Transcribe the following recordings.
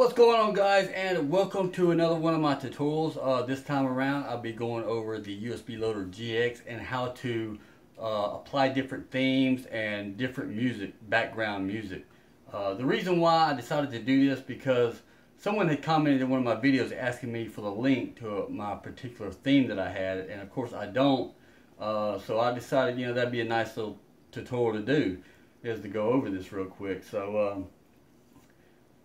What's going on guys and welcome to another one of my tutorials. Uh, this time around I'll be going over the USB Loader GX and how to uh, apply different themes and different music, background music. Uh, the reason why I decided to do this because someone had commented in one of my videos asking me for the link to my particular theme that I had and of course I don't. Uh, so I decided you know that'd be a nice little tutorial to do is to go over this real quick. So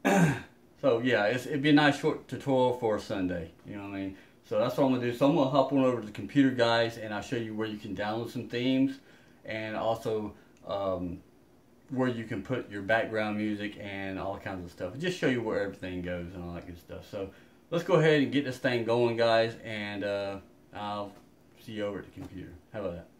um, So yeah, it'd be a nice short tutorial for Sunday. You know what I mean? So that's what I'm gonna do. So I'm gonna hop on over to the computer guys and I'll show you where you can download some themes and also um, where you can put your background music and all kinds of stuff. Just show you where everything goes and all that good stuff. So let's go ahead and get this thing going guys and uh, I'll see you over at the computer. How about that?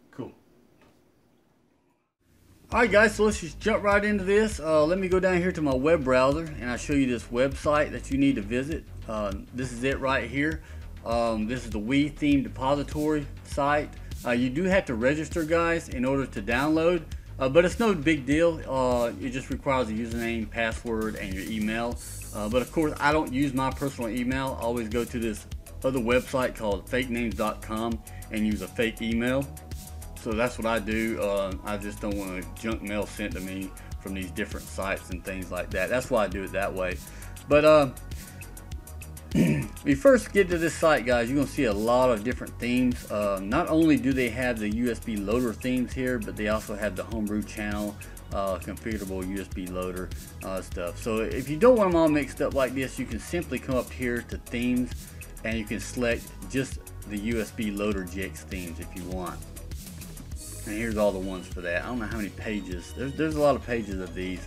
Alright guys, so let's just jump right into this. Uh, let me go down here to my web browser and I'll show you this website that you need to visit. Uh, this is it right here. Um, this is the Wii Theme Depository site. Uh, you do have to register guys in order to download, uh, but it's no big deal. Uh, it just requires a username, password, and your email. Uh, but of course, I don't use my personal email. I always go to this other website called fakenames.com and use a fake email so that's what I do. Uh, I just don't want junk mail sent to me from these different sites and things like that. That's why I do it that way. But uh, we first get to this site, guys, you're gonna see a lot of different themes. Uh, not only do they have the USB loader themes here, but they also have the homebrew channel, uh, configurable USB loader uh, stuff. So if you don't want them all mixed up like this, you can simply come up here to themes and you can select just the USB loader GX themes if you want. And here's all the ones for that. I don't know how many pages. There's, there's a lot of pages of these.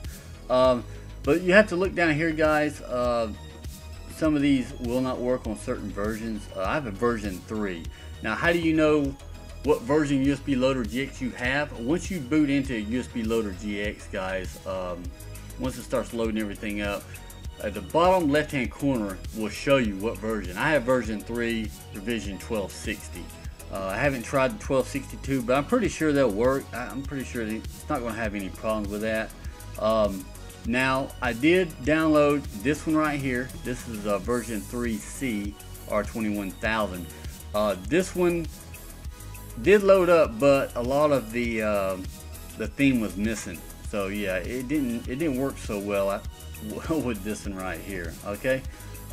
Um, but you have to look down here, guys. Uh, some of these will not work on certain versions. Uh, I have a version 3. Now, how do you know what version USB Loader GX you have? Once you boot into USB Loader GX, guys, um, once it starts loading everything up, at the bottom left hand corner will show you what version. I have version 3, revision 1260. Uh, I haven't tried the 1262, but I'm pretty sure they'll work. I'm pretty sure it's not going to have any problems with that. Um, now, I did download this one right here. This is a version 3C R21000. Uh, this one did load up, but a lot of the uh, the theme was missing. So yeah, it didn't it didn't work so well with this one right here. Okay,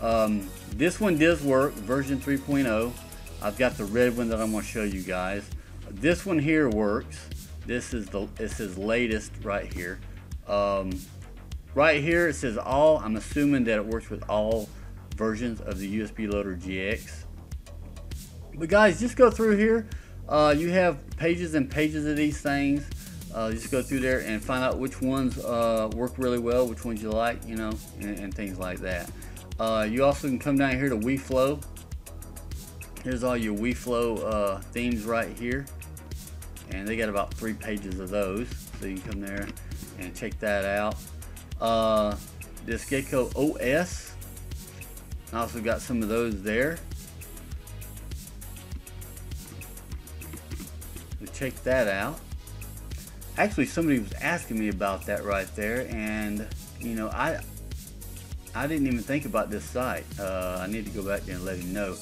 um, this one does work, version 3.0. I've got the red one that I'm going to show you guys. This one here works. This is the this is latest right here. Um, right here it says all. I'm assuming that it works with all versions of the USB Loader GX. But guys, just go through here. Uh, you have pages and pages of these things. Uh, just go through there and find out which ones uh, work really well, which ones you like, you know, and, and things like that. Uh, you also can come down here to WiiFlow Here's all your WiiFlow uh, themes right here. And they got about three pages of those. So you can come there and check that out. Uh, this Gecko OS. I also got some of those there. So check that out. Actually, somebody was asking me about that right there, and you know, I I didn't even think about this site. Uh, I need to go back there and let him know.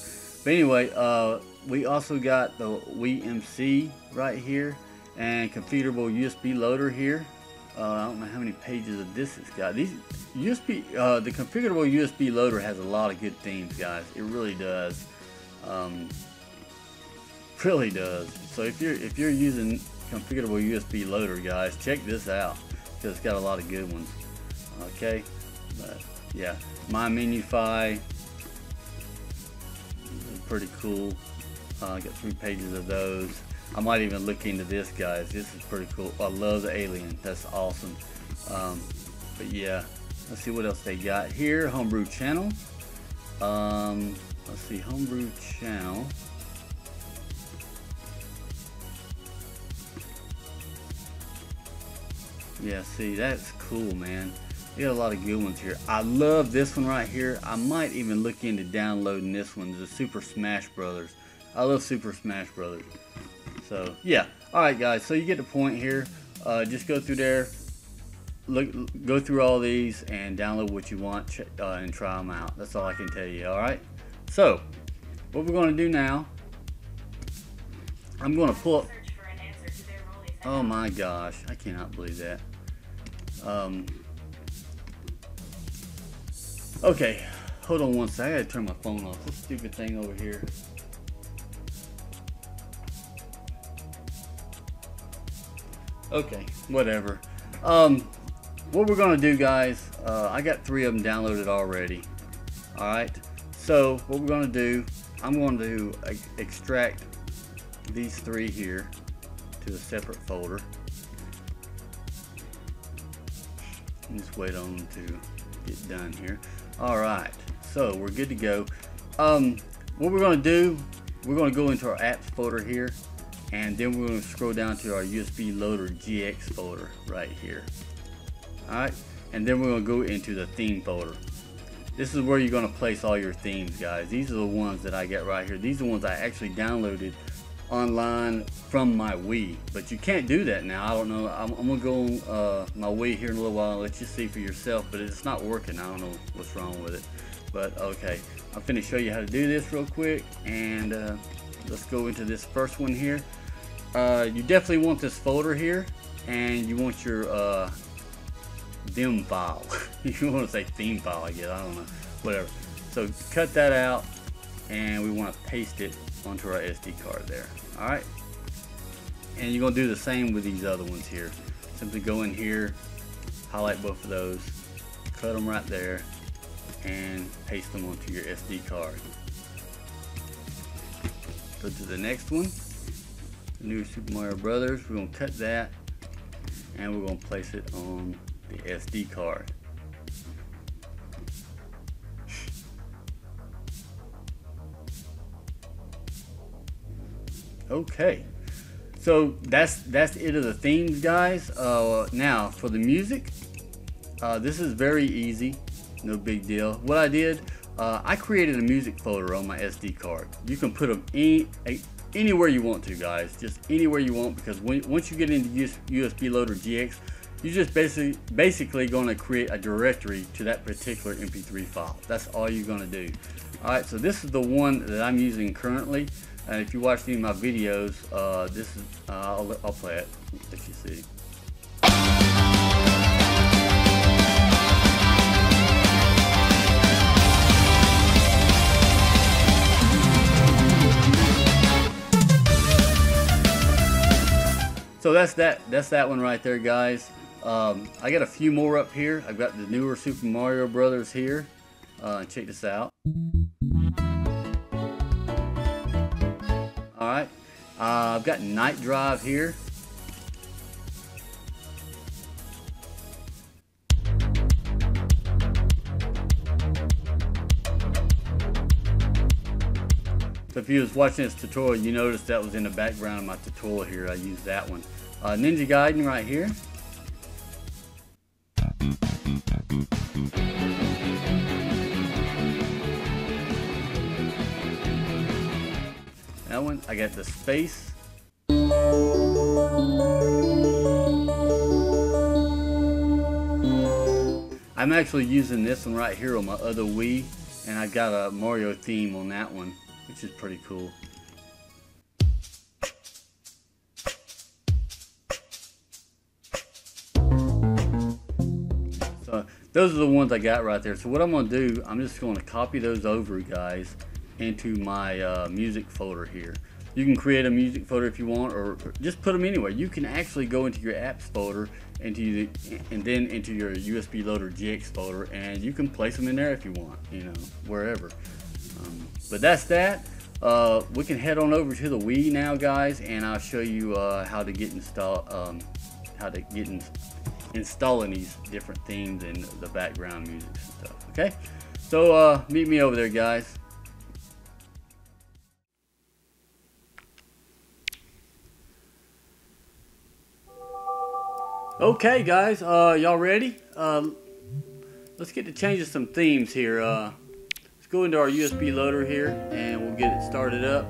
But anyway, uh, we also got the Wii MC right here and configurable USB loader here. Uh, I don't know how many pages of this it's got. These USB, uh, the configurable USB loader has a lot of good themes, guys. It really does. Um, really does. So if you're if you're using configurable USB loader, guys, check this out because it's got a lot of good ones. Okay, but yeah, MyMenuify pretty cool. Uh, got three pages of those. I might even look into this, guys. This is pretty cool. I love the alien. That's awesome. Um, but yeah, let's see what else they got here. Homebrew channel. Um, let's see, homebrew channel. Yeah, see, that's cool, man. You got a lot of good ones here. I love this one right here. I might even look into downloading this one, the Super Smash Brothers. I love Super Smash Brothers. So, yeah. Alright, guys. So, you get the point here. Uh, just go through there. look, go through all these and download what you want uh, and try them out. That's all I can tell you. All right. So, what we're going to do now, I'm going to pull up. Oh my gosh, I cannot believe that. Um, okay, hold on one second. I gotta turn my phone off. This stupid thing over here. Okay, whatever. Um, what we're gonna do, guys, uh, I got three of them downloaded already. All right. So what we're to do, I'm going to extract these three here to a separate folder. Just wait on them to get done here. All right, so we're good to go. Um, what we're to do, we're to go into our apps folder here, and then we're to scroll down to our USB loader GX folder right here. All right, and then we're to go into the theme folder. This is where you're to place all your themes, guys. These are the ones that I get right here. These are the ones I actually downloaded online from my Wii. But you can't do that now. I don't know. I'm, I'm to go on uh, my Wii here in a little while and let you see for yourself. But it's not working. I don't know what's wrong with it. But okay. I'm to show you how to do this real quick. And uh, let's go into this first one here. Uh, you definitely want this folder here. And you want your uh, them file. you want to say theme file, I guess. I don't know. Whatever. So cut that out, and we want to paste it onto our SD card there. All right. And you're gonna do the same with these other ones here. Simply go in here, highlight both of those, cut them right there, and paste them onto your SD card. Go to the next one, new Super Mario Brothers. We're gonna cut that, and we're gonna place it on the SD card. Okay, so that's that's it of the themes, guys. Uh, now for the music, uh, this is very easy, no big deal. What I did, uh, I created a music folder on my SD card. You can put them any, anywhere you want to, guys. Just anywhere you want because when, once you get into USB Loader GX, you're just basically basically going to create a directory to that particular MP3 file. That's all you're going to do. Alright, so this is the one that I'm using currently. And if you watch any of my videos, uh, this is, uh, I'll, I'll play it, let you see. So that's that. That's that one right there, guys. Um, I got a few more up here. I've got the newer Super Mario Brothers here. Uh, check this out. Alright. Uh, I've got Night Drive here. So if you was watching this tutorial, you noticed that was in the background of my tutorial here. I used that one. Uh, Ninja Gaiden right here. That one, I got the space. I'm actually using this one right here on my other Wii, and I got a Mario theme on that one, which is pretty cool. So those are the ones I got right there. So what I'm going to do, I'm just going to copy those over, guys, into my uh, music folder here. You can create a music folder if you want, or just put them anywhere. You can actually go into your apps folder, into the, and then into your USB Loader GX folder, and you can place them in there if you want, you know, wherever. Um, but that's that. Uh, we can head on over to the Wii now, guys, and I'll show you uh, how to get install, um, how to get in, installing these different themes and the background music and stuff. Okay, so uh, meet me over there, guys. Okay, guys, uh, y'all ready? Uh, let's get to changing some themes here. Uh, let's go into our USB loader here, and we'll get it started up.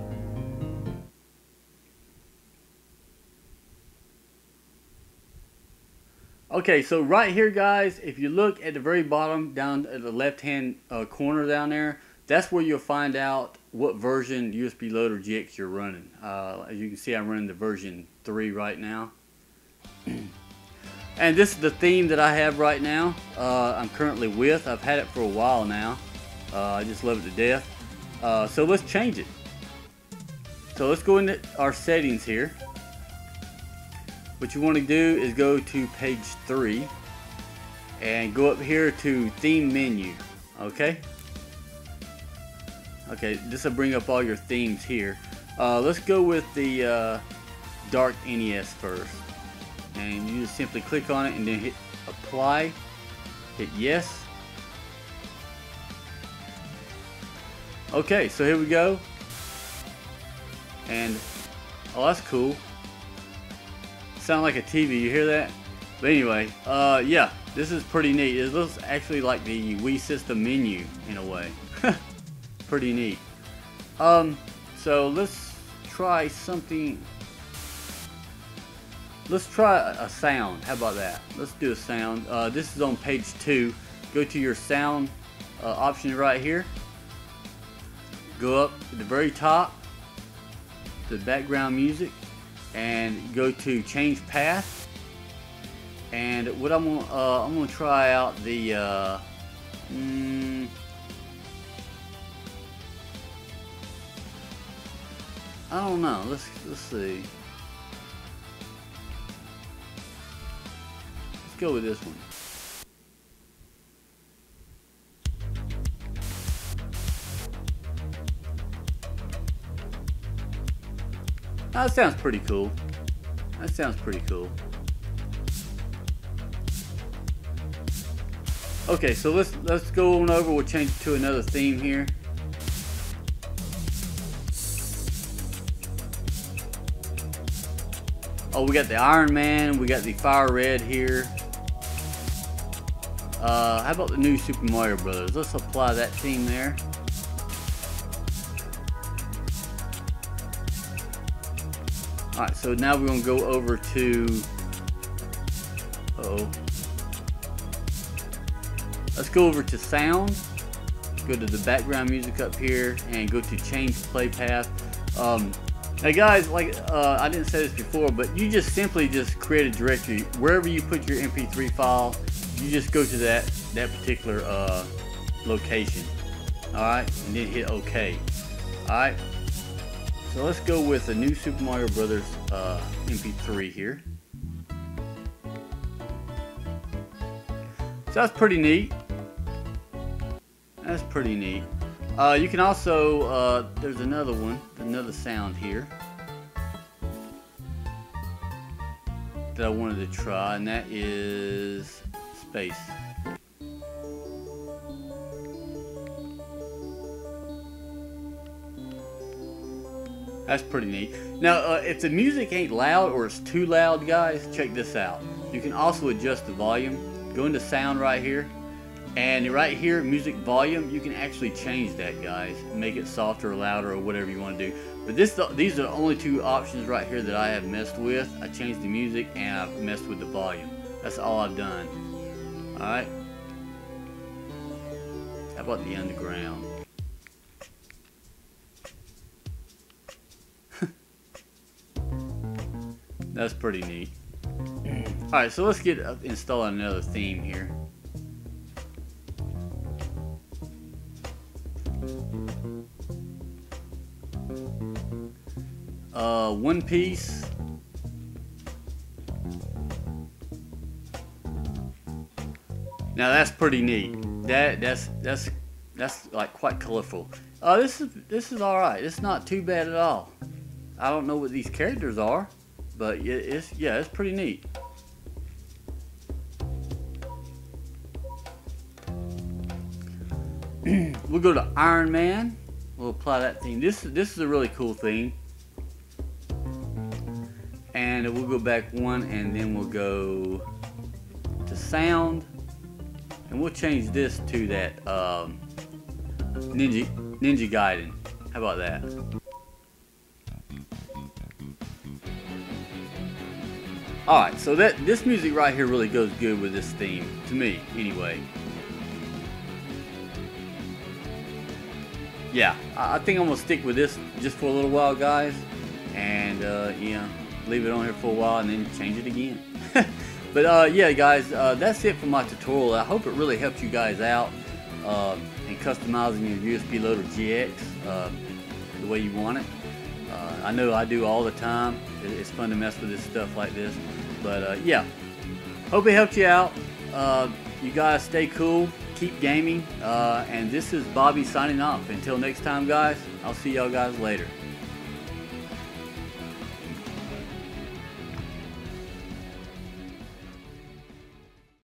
Okay, so right here, guys, if you look at the very bottom, down at the left-hand uh, corner down there, that's where you'll find out what version USB Loader GX you're running. Uh, as you can see, I'm running the version 3 right now. and this is the theme that I have right now. Uh, I'm currently with. I've had it for a while now. Uh, I just love it to death. Uh, so let's change it. So let's go into our settings here. What you want to do is go to page 3 and go up here to theme menu. Okay? Okay, this will bring up all your themes here. Uh, let's go with the uh, Dark NES first. And you just simply click on it and then hit apply. Hit yes. Okay, so here we go. And, oh that's cool. Sound like a TV, you hear that? But anyway, uh, yeah, this is pretty neat. It looks actually like the Wii System menu in a way. pretty neat. Um, so let's try something. Let's try a sound. How about that? Let's do a sound. Uh, this is on page two. Go to your sound uh, option right here. Go up to the very top to background music and go to change path. And what I'm gonna uh, I'm gonna try out the uh, mm, I don't know. Let's let's see. Let's go with this one. That sounds pretty cool. That sounds pretty cool. Okay, so let's let's go on over. We'll change to another theme here. Oh, we got the Iron Man. We got the Fire Red here. Uh, how about the new Super Mario Brothers? Let's apply that theme there. Alright, so now we're going to go over to... Uh oh Let's go over to sound. Go to the background music up here and go to change play path. Um, now guys, like uh, I didn't say this before, but you just simply just create a directory. Wherever you put your MP3 file, you just go to that, that particular uh, location. Alright, and then hit OK. Alright, so let's go with the new Super Mario Brothers uh, MP3 here. So that's pretty neat. That's pretty neat. Uh, you can also, uh, there's another one, another sound here that I wanted to try, and that is That's pretty neat. Now, uh, if the music ain't loud or it's too loud, guys, check this out. You can also adjust the volume. Go into sound right here, and right here, music volume, you can actually change that, guys. Make it softer or louder or whatever you want to do. But this, these are the only two options right here that I have messed with. I changed the music and I've messed with the volume. That's all I've done. Alright. How about the underground? That's pretty neat. Alright, so let's get uh, installing another theme here. Uh, One Piece. Now that's pretty neat. That that's that's that's like quite colorful. Uh, this is this is all right. It's not too bad at all. I don't know what these characters are, but it's yeah, it's pretty neat. we'll go to Iron Man. We'll apply that theme. This this is a really cool thing. And we'll go back one and then we'll go to sound. And we'll change this to that um, Ninja Ninja Gaiden. How about that? All right, so that this music right here really goes good with this theme to me, anyway. Yeah, I think I'm gonna stick with this just for a little while, guys, and uh, know, leave it on here for a while and then change it again. but uh, yeah, guys, uh, that's it for my tutorial. I hope it really helped you guys out uh, in customizing your USB Loader GX uh, the way you want it. Uh, I know I do all the time. It's fun to mess with this stuff like this. But uh, yeah, hope it helped you out. You guys stay cool, keep gaming, and this is Bobby signing off. Until next time, guys, I'll see y'all guys later.